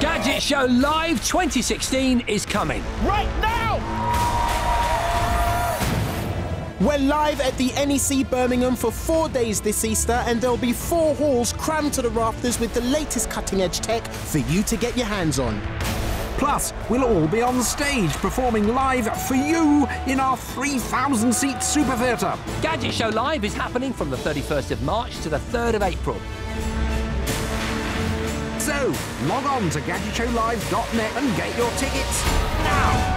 Gadget Show Live 2016 is coming. Right now! We're live at the NEC Birmingham for four days this Easter, and there'll be four halls crammed to the rafters with the latest cutting edge tech for you to get your hands on. Plus, we'll all be on stage performing live for you in our 3,000 seat super theatre. Gadget Show Live is happening from the 31st of March to the 3rd of April. So, log on to gadgetshowlive.net and get your tickets now!